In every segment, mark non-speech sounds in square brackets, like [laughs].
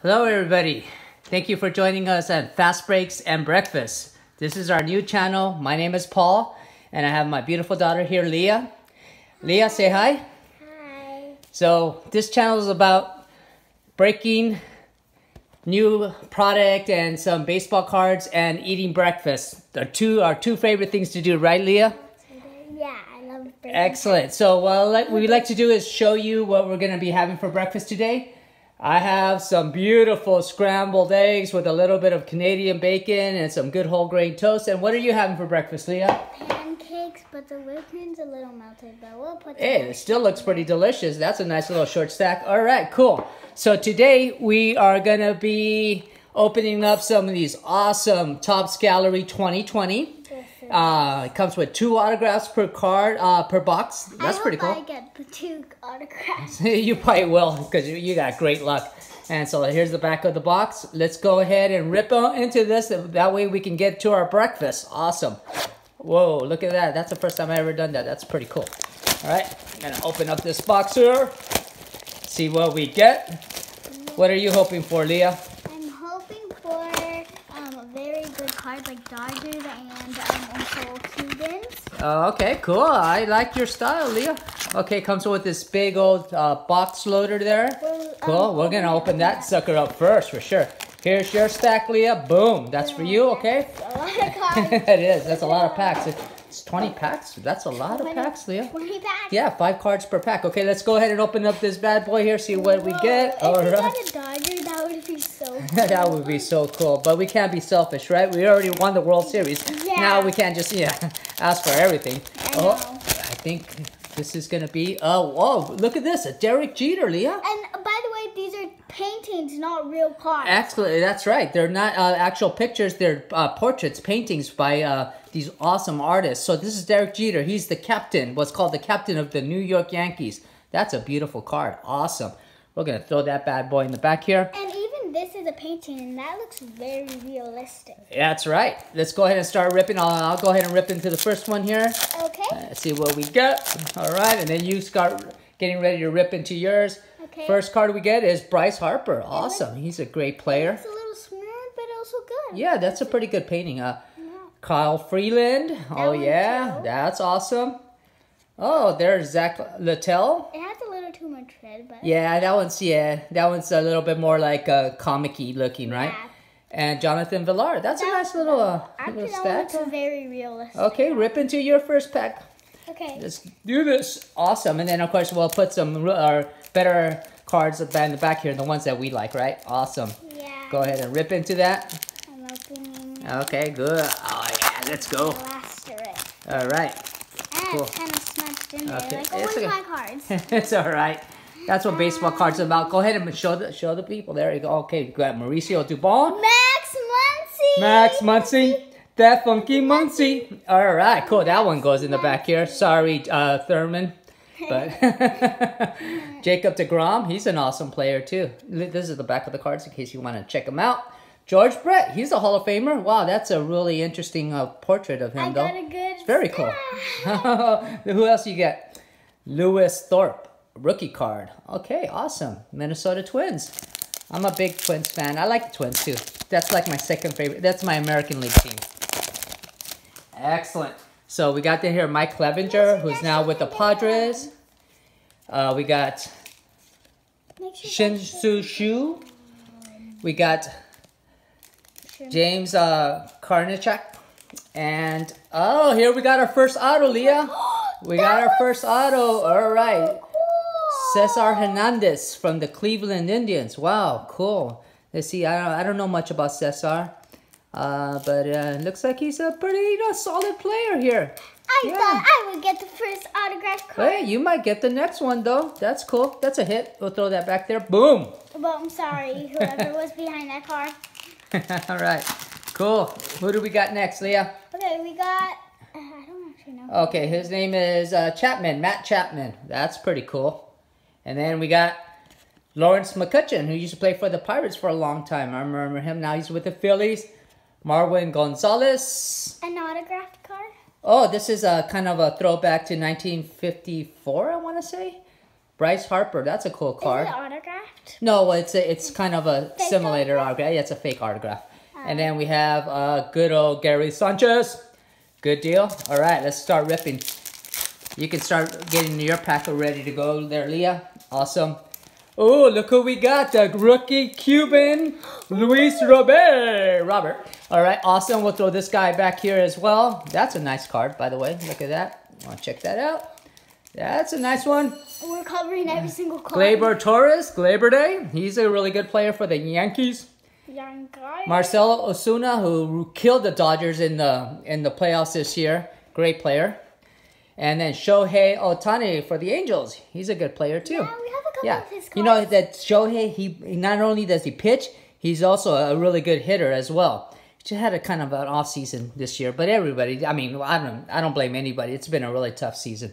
Hello, everybody. Thank you for joining us at Fast Breaks and Breakfast. This is our new channel. My name is Paul, and I have my beautiful daughter here, Leah. Leah, say hi. Hi. So, this channel is about breaking new product and some baseball cards and eating breakfast. They're two our two favorite things to do, right, Leah? Yeah, I love breaking. Excellent. So what we like to do is show you what we're going to be having for breakfast today. I have some beautiful scrambled eggs with a little bit of Canadian bacon and some good whole grain toast. And what are you having for breakfast, Leah? pancakes, but the whipped cream's a little melted, but we'll put Hey, it still looks pretty delicious. That's a nice little short stack. All right, cool. So today we are going to be opening up some of these awesome Topps Gallery 2020. Uh, it comes with two autographs per card, uh, per box. That's pretty cool. I get the two autographs. [laughs] you probably will because you, you got great luck. And so here's the back of the box. Let's go ahead and rip into this. That way we can get to our breakfast. Awesome. Whoa, look at that. That's the first time I ever done that. That's pretty cool. All right, I'm gonna open up this box here. See what we get. What are you hoping for, Leah? I'm hoping for um, a very good card like Dodgers and um, also Cubans. Uh, okay, cool. I like your style, Leah. Okay, comes with this big old uh, box loader there. Well, um, Cool. We're gonna open that sucker up first for sure. Here's your stack, Leah. Boom. That's for you. Okay. A lot of cards. it is. That's a lot of packs. It's 20 packs. That's a lot of packs, Leah. 20 packs. Yeah, five cards per pack. Okay, let's go ahead and open up this bad boy here. See what we Whoa, get. If All we right. got a Dodger, that would be so [laughs] cool. that would be so cool. But we can't be selfish, right? We already won the World Series. Yeah. Now we can't just yeah [laughs] ask for everything. I oh, know. I think this is gonna be. Oh, whoa! Look at this, a Derek Jeter, Leah. And uh, by the way, these are paintings, not real cards. Absolutely, that's right. They're not uh, actual pictures; they're uh, portraits, paintings by uh, these awesome artists. So this is Derek Jeter. He's the captain. What's called the captain of the New York Yankees. That's a beautiful card. Awesome. We're gonna throw that bad boy in the back here. And this is a painting, and that looks very realistic. That's right. Let's go ahead and start ripping. I'll, I'll go ahead and rip into the first one here. Okay. Let's see what we get. All right, and then you start getting ready to rip into yours. Okay. First card we get is Bryce Harper. Awesome. He's a great player. It's a little smooth, but also good. Yeah, that's a pretty good painting. Uh, Kyle Freeland. Oh one yeah, too. that's awesome. Oh, there's Zach Littell. It has a little too much red, but Yeah, that one's yeah, that one's a little bit more like uh, comic-y looking, right? Yeah. And Jonathan Villar. That's a nice little uh, actually little that stack. looks very realistic. Okay, rip into your first pack. Okay. Let's do this. Awesome. And then, of course, we'll put some uh, better cards in the back here, the ones that we like, right? Awesome. Yeah. Go ahead and rip into that. I'm opening Okay, good. Oh, yeah, let's go. All right. And Cool. it's kind of smudged in there, Okay, like it's okay. my [laughs] cards. it's all right. That's what baseball cards are about. Go ahead and show the show the people. There you go. Okay, you got Mauricio Dubon, Max Muncy. Max Muncy, that funky Muncy. All right, cool. That one goes in the back here. Sorry, uh, Thurman. But [laughs] Jacob DeGrom, he's an awesome player too. This is the back of the cards in case you want to check him out. George Brett, he's a Hall of Famer. Wow, that's a really interesting uh, portrait of him, I though. got a good. It's very cool. [laughs] Who else you get? Lewis Thorpe, rookie card. Okay, awesome. Minnesota Twins. I'm a big Twins fan. I like the Twins too. That's like my second favorite. That's my American League team. Excellent. So we got there here Mike Clevinger, who's now with the Padres. Uh, we got Shin-Soo Choo. We got James uh, Karnichak. And, oh, here we got our first auto, Leah. [gasps] We got our first auto. All right. Cesar Hernandez from the Cleveland Indians. Wow, cool. Let's see. I don't, I don't know much about Cesar, uh, but uh, looks like he's a pretty you know, solid player here. I Yeah. thought I would get the first autograph card. Hey, you might get the next one though. That's cool. That's a hit. We'll throw that back there. Boom. But I'm sorry, whoever was behind that car. [laughs] All right. Cool. Who do we got next, Leah? Okay, we got. Uh, I don't actually know. Okay, his name is uh, Chapman, Matt Chapman. That's pretty cool. And then we got Lawrence McCutchen, who used to play for the Pirates for a long time. I remember him. Now he's with the Phillies. Marwin Gonzalez. An autographed card. Oh, this is a kind of a throwback to 1954, I want to say. Bryce Harper, that's a cool Is it autographed? No, it's a, it's kind of a Fake simulator autograph. Yeah, it's a fake autograph. And then we have uh, good old Gary Sanchez. Good deal. All right, let's start ripping. You can start getting your pack ready to go there, Leah. Awesome. Oh, look who we got. The rookie Cuban, Luis Robert. Robert. All right, awesome. We'll throw this guy back here as well. That's a nice card, by the way. Look at that. Want to check that out? That's a nice one. We're covering every single card. Gleyber Torres, Gleyber Day. He's a really good player for the Yankees. Marcelo Ozuna, who killed the Dodgers in the in the playoffs this year, great player. And then Shohei Ohtani for the Angels. He's a good player too. Yeah, we have a couple Yeah, of his cards. you know that Shohei. He he- not only does he pitch, he's also a really good hitter as well. He just had a kind of an off season this year, but everybody. I mean, I don't I don't blame anybody. It's been a really tough season.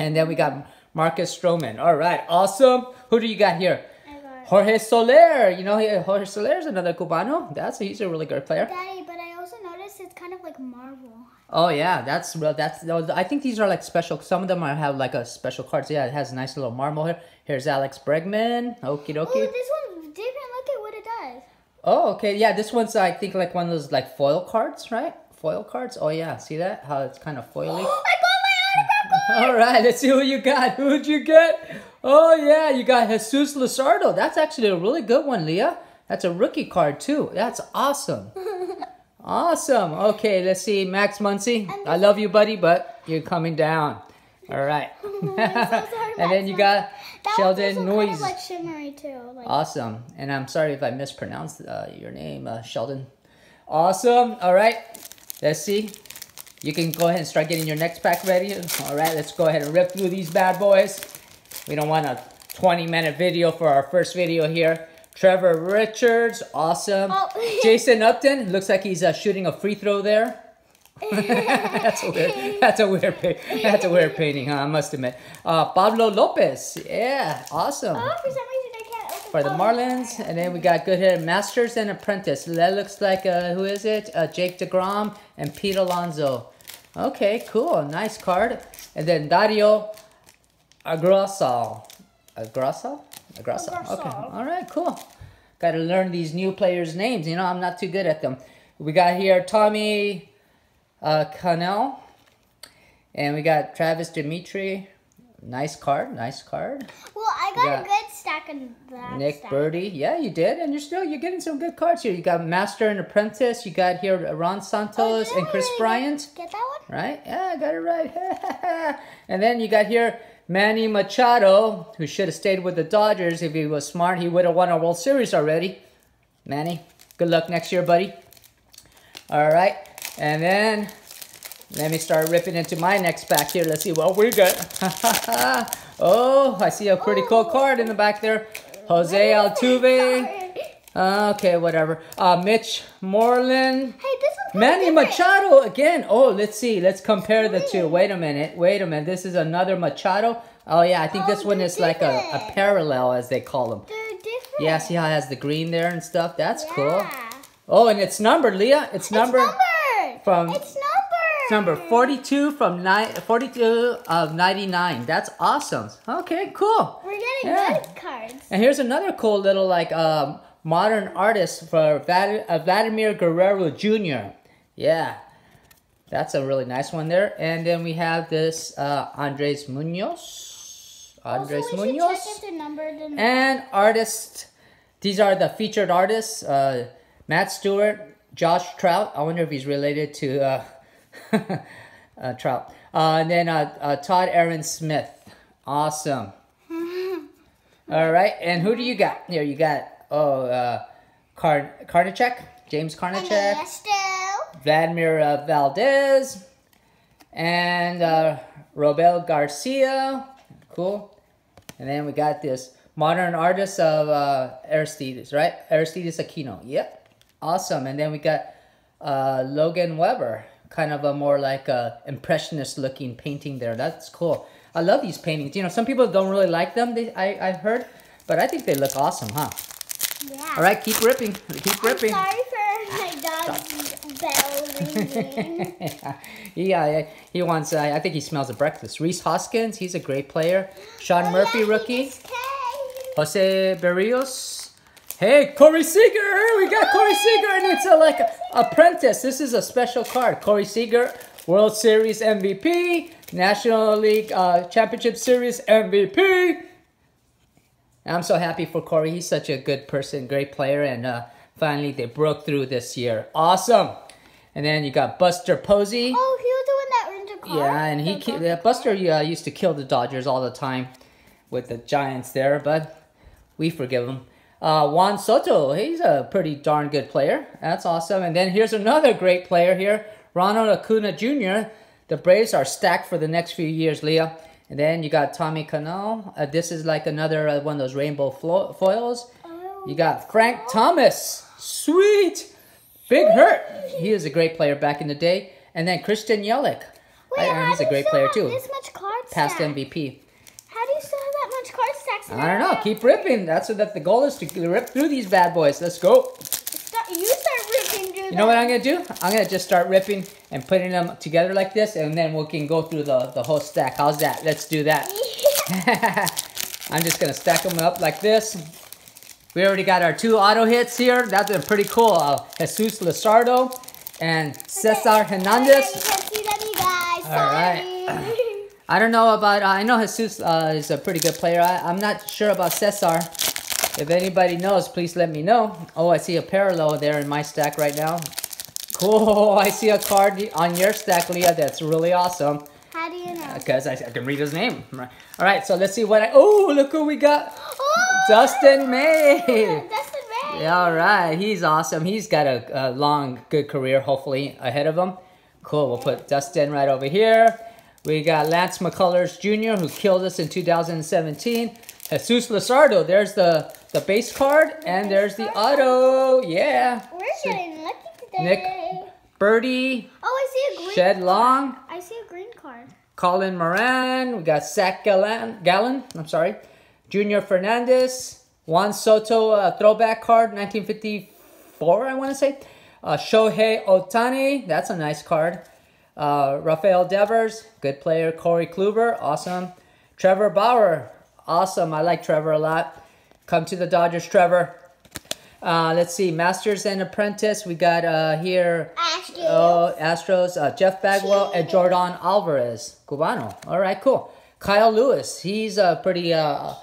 And then we got Marcus Stroman. All right, awesome. Who do you got here? Got Jorge Soler. You know, Jorge Soler is another Cubano. That's he's a really good player. Daddy, but I also noticed it's kind of like marble. Oh yeah, that's real. That's I think these are like special. Some of them are have like a special cards. Yeah, it has a nice little marble here. Here's Alex Bregman. Okie Oh, dokie. this one's different. Look at what it does. Oh, okay. Yeah, this one's I think like one of those like foil cards, right? Foil cards. Oh yeah, see that? How it's kind of foily. [gasps] I got my autograph card. [laughs] All right, let's see who you got. Who'd you get? Oh yeah, you got Jesus Luzardo. That's actually a really good one, Leah. That's a rookie card too. That's awesome. [laughs] Awesome. Okay, let's see. Max Muncy. I love you, buddy, but you're coming down. [laughs] All right. sorry, [laughs] and then you got That Sheldon also kind of like too. Like, Awesome. And I'm sorry if I mispronounced uh, your name, uh, Sheldon. Awesome. All right. Let's see. You can go ahead and start getting your next pack ready. All right. Let's go ahead and rip through these bad boys. We don't want a 20 minute video for our first video here. Trevor Richards. Awesome. Oh. [laughs] Jason Upton. Looks like he's uh, shooting a free throw there. [laughs] that's a weird. That's a weird. That's a weird painting, huh? I must admit. Uh, Pablo Lopez. Yeah, awesome oh, for some reason I can't open for the Marlins, and then we got good hitter Masters and Apprentice. That looks like uh, who is it? Uh, Jake Degrom and Pete Alonso. Okay, cool, nice card. And then Dario Agrazal. Agrazal. Okay, all right, cool. Got to learn these new players' names. You know, I'm not too good at them. We got here Tommy uh, Cannell, and we got Travis Demeritte. Nice card, nice card. Well, I got Yeah. a good stack in that. Nick stack. Burdi, yeah, you did, and you're still you're getting some good cards here. You got Master and Apprentice. You got here Ron Oh, Santos did and Kris really Bryant, Get that one? right? Yeah, I got it right. [laughs] and then you got here Manny Machado, who should have stayed with the Dodgers if he was smart. He would have won a World Series already. Manny, good luck next year, buddy. All right, and then let me start ripping into my next pack here. Let's see what we got. [laughs] oh, I see a pretty cool card in the back there. Jose Altuve. [laughs] Okay, whatever. Uh, Mitch Moreland. This one's kinda Manny. Machado again. Oh, let's see. Let's compare the two. Wait a minute. Wait a minute. This is another Machado. Oh yeah, I think Oh, this one is like a, a parallel, as they call them. They're different. Yeah, see how it has the green there and stuff. That's cool. Yeah. Oh, and it's numbered, Leah. It's It's numbered. numbered. from- It's numbered. It's number 42 from nine, 42 of 99. That's awesome. Okay, cool. We're getting Yeah. good cards. And here's another cool little like um, modern artist for Vlad- uh, Vladimir Guerrero Jr. Yeah, that's a really nice one there. And then we have this uh, Andres Munoz. Andres also, Munoz. check if they're numbered and artists, these are the featured artists. Uh, Matt Stewart, Josh Trout. I wonder if he's related to uh, [laughs] uh, Trout. Uh, and then uh, uh, Todd Aaron Smith. Awesome. [laughs] All right, and who do you got? Here you got oh uh, Car- Karnacek, James Karnacek. Vladimir uh, Valdez, and uh, Robel Garcia. Cool. And then we got this modern artist of uh, Aristides, right? Aristides Aquino. Yep. Awesome. And then we got uh, Logan Weber, kind of a more like a impressionist looking painting there. That's cool. I love these paintings. You know, some people don't really like them. They, I, I've heard, but I think they look awesome, huh? Yeah. All right, keep ripping. Keep ripping. I'm sorry for my dog. Bell [laughs] yeah, he wants. Uh, I think he smells of breakfast. Rhys Hoskins, he's a great player. Sean Oh, Murphy, yeah, rookie. Jose Berrios. Hey, Corey Seager! We got Corey Seager, and it's a, like apprentice. This is a special card. Corey Seager, World Series MVP, National League uh, Championship Series MVP. I'm so happy for Corey. He's such a good person, great player, and uh, finally they broke through this year. Awesome. And then you got Buster Posey. Oh, he was the one that rented car. Yeah, and he The ki- car- uh, Buster uh, used to kill the Dodgers all the time with the Giants there, but we forgive him. Uh, Juan Soto, he's a pretty darn good player. That's awesome. And then here's another great player here, Ronald Acuna Jr. The Braves are stacked for the next few years, Leah. And then you got Tommy Cano. Uh, this is like another uh, one of those rainbow flo- foils. Oh, You got Frank Thomas. Sweet. Big hurt. He was a great player back in the day. And then Christian Yelich. Wait, I- how he's a great player too. This much card Past stack? MVP. How do you still have that much card stacks? I don't know. Keep ripping. That's what that the goal is to rip through these bad boys. Let's go. You start ripping through You know what I'm gonna do? I'm gonna just start ripping and putting them together like this, and then we can go through the the whole stack. How's that? Let's do that. [laughs] [laughs] I'm just gonna stack them up like this. We already got our two auto hits here. That's been pretty cool. Uh, Jesus Luzardo and Cesar Hernandez. You can see them, you guys. All right. Sorry. [laughs] I don't know about. Uh, I know Jesus uh, is a pretty good player. I, I'm not sure about Cesar. If anybody knows, please let me know. Oh, I see a parallel there in my stack right now. Cool. [laughs] I see a card on your stack, Leah. That's really awesome. How do you know? Because I, I can read his name. All right. So let's see what I. Oh, look who we got. Dustin [laughs] May. Dustin May. All right. He's awesome. He's got a, a long, good career, hopefully, ahead of him. Cool. We'll put Dustin right over here. We got Lance McCullers Jr., who killed us in 2017. Jesus Luzardo. There's the, the base card, and there's the auto. Yeah. We're getting lucky today. Nick Burdi, Oh, I see a green Shed card. Long, I see a green card. Colin Moran. We got Zach Gallen. Gallen. I'm sorry. Junior Fernandez. Juan Soto uh, throwback card, 1954, I want to say. Uh, Shohei Ohtani. That's a nice card. Uh, Rafael Devers, good player. Corey Kluber, awesome. Trevor Bauer, awesome. I like Trevor a lot. Come to the Dodgers, Trevor. Uh, let's see, Masters and Apprentice. We got uh, here Astros. Oh, Astros, uh, Jeff Bagwell and Yordan Alvarez, Cubano. All right, cool. Kyle Lewis, he's a pretty, uh,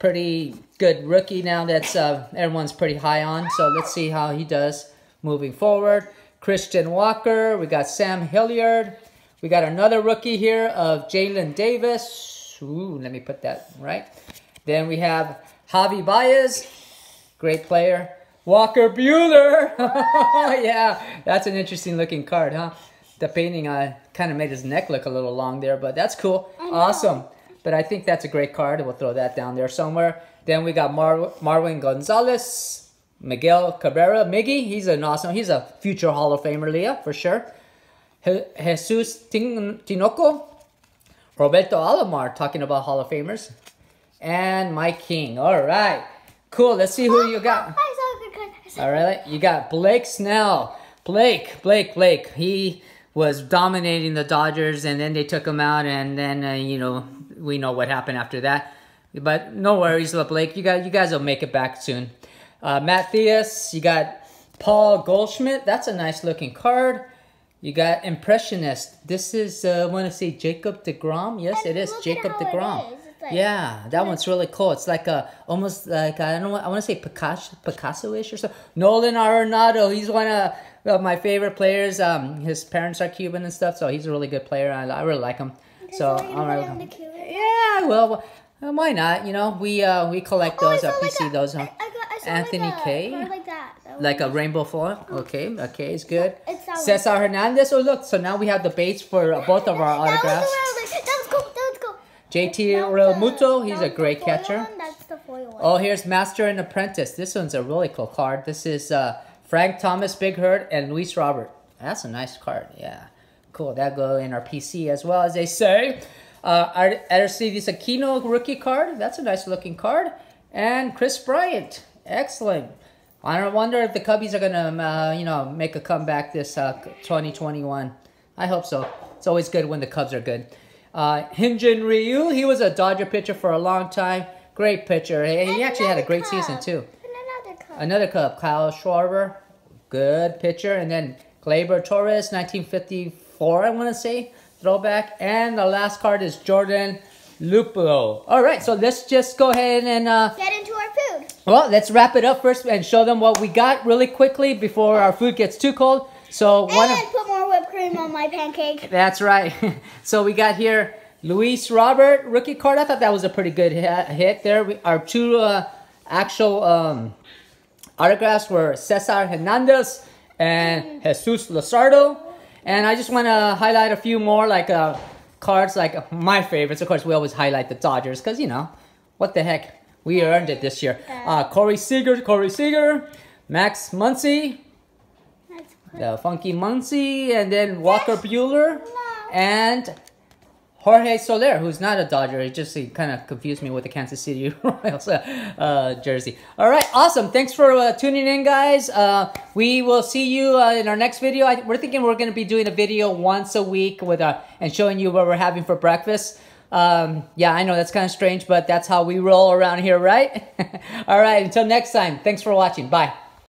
pretty good rookie now. That's uh, everyone's pretty high on. So let's see how he does moving forward. Christian Walker, we got Sam Hilliard. We got another rookie here of Jaylin Davis. Ooh, let me put that right. Then we have Javi Baez, great player. Walker Buehler. [laughs] yeah, that's an interesting looking card, huh? The painting uh, kind of made his neck look a little long there, but that's cool. Awesome. But I think that's a great card. We'll throw that down there somewhere. Then we got Mar- Marwin Gonzalez, Miguel Cabrera, Miggy. He's an awesome. He's a future Hall of Famer, Leah, for sure. Je- Jesus Tin- Tinoco, Roberto Alomar, talking about Hall of Famers, and Mike King. All right, cool. Let's see who you got. [laughs] I saw a good card. I saw All right, you got Blake Snell. Blake, Blake, Blake. He was dominating the Dodgers, and then they took him out, and then uh, you know we know what happened after that. But no worries, look, Blake. You got you guys will make it back soon. Uh, Matt Thaiss, you got Paul Goldschmidt. That's a nice looking card. You got Impressionist. This is uh, I want to say Jacob Degrom. Yes, And it is Jacob how it Degrom. It's like- Yeah, that one's really cool. It's like a almost like I don't know. I want to say Picasso, Picasso-ish or so. Nolan Arenado. He's one of, of my favorite players. Um, his parents are Cuban and stuff, so he's a really good player. I, I really like him. So we're right. him. Yeah, well, uh, why not? You know, we uh we collect Oh, those like PC. a- those uh, I got, I Anthony like card like that. That like a rainbow foil. Okay, okay, it's good. It's one. Cesar Hernandez. Oh look, so now we have the base for uh, both of our That was the autographs. one I was like, that was cool. That was cool. JT That was Realmuto. He's a great catcher. One. That's the foil one. Oh, here's Master and Apprentice. This one's a really cool card. This is uh, Frank Thomas, Big Hurt, and Luis Robert. That's a nice card. Yeah, cool. That go in our PC as well, as they say. Uh, Ar- Aristides Aquino rookie card. That's a nice looking card. And Kris Bryant. Excellent. I don't wonder if the Cubbies are gonna, uh, you know, make a comeback this uh, 2021. I hope so. It's always good when the Cubs are good. Uh, Hyun-jin Ryu, he was a Dodger pitcher for a long time. Great pitcher. He, he actually had a great season too. And another cup. Another Cub, Kyle Schwarber, good pitcher, and then Gleyber Torres, 1954, I want to say, throwback. And the last card is Jordan Luplow. All right, so let's just go ahead and uh, Get into our food. well, let's wrap it up first and show them what we got really quickly before our food gets too cold. So one of and put more whipped cream on my pancake. that's right. [laughs] so we got here Luis Robert rookie card. I thought that was a pretty good hit, there. We, our two uh, actual um, autographs were Cesar Hernandez and Jesus Luzardo. And I just want to highlight a few more like uh, cards, like my favorites. Of course, we always highlight the Dodgers because you know what the heck, we earned it this year. Uh, Corey Seager, Corey Seager, Max Muncy, the Funky Muncy, and then Walker Buehler, and Jorge Soler, who's not a Dodger. He just he kind of confused me with the Kansas City [laughs] Royals uh, jersey. All right, awesome. Thanks for uh, tuning in, guys. Uh, we will see you uh, in our next video. I, we're thinking we're going to be doing a video once a week with uh, and showing you what we're having for breakfast. Um, yeah, I know that's kind of strange, but that's how we roll around here, right? [laughs] All right, until next time. Thanks for watching. Bye.